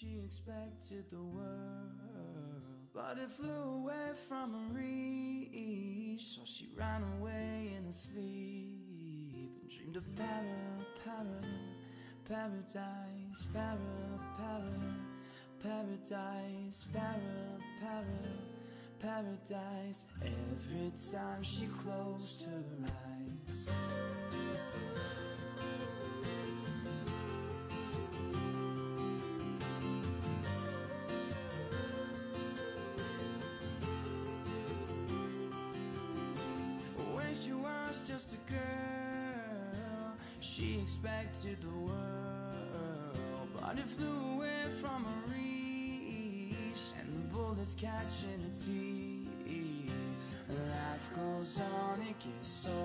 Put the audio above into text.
She expected the world, but it flew away from her reach. So she ran away in her sleep and dreamed of para, para, paradise, para, para, paradise, para, para paradise every time she closed her just a girl, she expected the world, but it flew away from her reach, and the bullets catching her teeth. Life goes on, it gets so